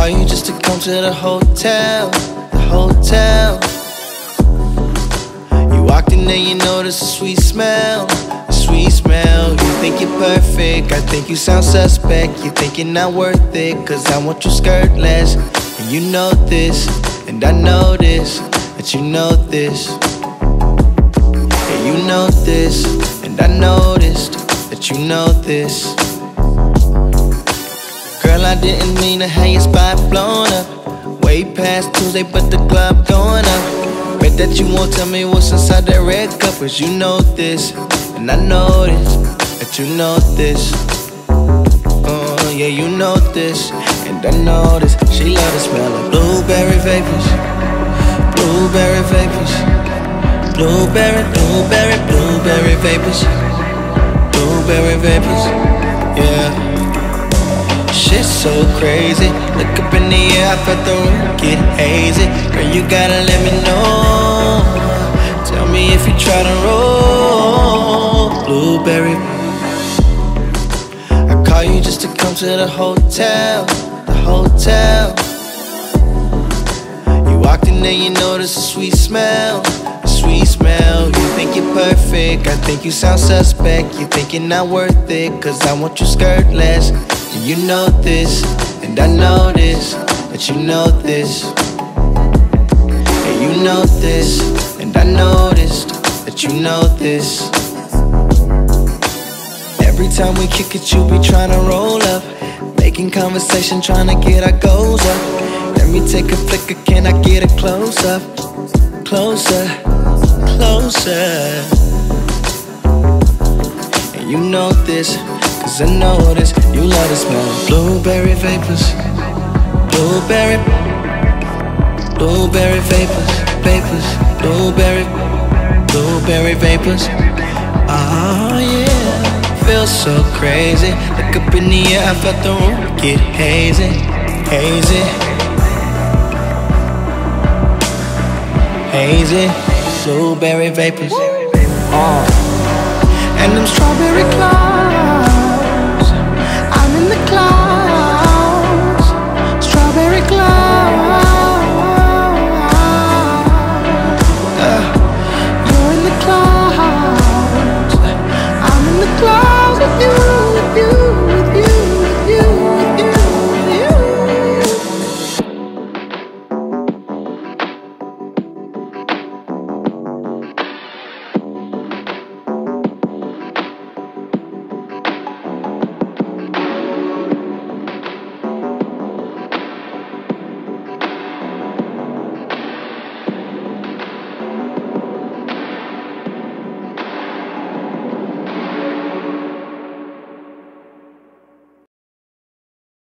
come to the hotel, the hotel. You walked in and you noticed a sweet smell, a sweet smell. You think you're perfect, I think you sound suspect. You think you're not worth it, cause I want you skirtless. And you know this, and I know this, that you know this. And you know this, and I noticed that you know this. Didn't mean to have your spot blown up. Way past Tuesday, but the club going up. Bet that you won't tell me what's inside that red cup, cause you know this, and I know this, that you know this. Oh, yeah, you know this, and I know this. She love the smell of blueberry vapors, blueberry vapors, blueberry, blueberry, blueberry vapors, blueberry vapors. Shit's so crazy. Look up in the air, I felt the room get hazy. Girl, you gotta let me know. Tell me if you try to roll. Blueberry. I call you just to come to the hotel, the hotel. You walked in there, you noticed a sweet smell, a sweet smell. You think you're perfect, I think you sound suspect. You think you're not worth it, cause I want you skirtless. And you know this, and I know this, that you know this. And you know this, and I noticed that you know this. Every time we kick it, you be tryna roll up. Making conversation, tryna get our goals up. Let me take a flicker, can I get a close up? Closer, closer. And you know this, cause I know this. You love the smell of blueberry vapors. Blueberry, blueberry vapors, vapors, blueberry, blueberry vapors. Oh yeah, feels so crazy. Look up in the air, I felt the room get hazy, hazy, hazy. Blueberry vapors. Uh.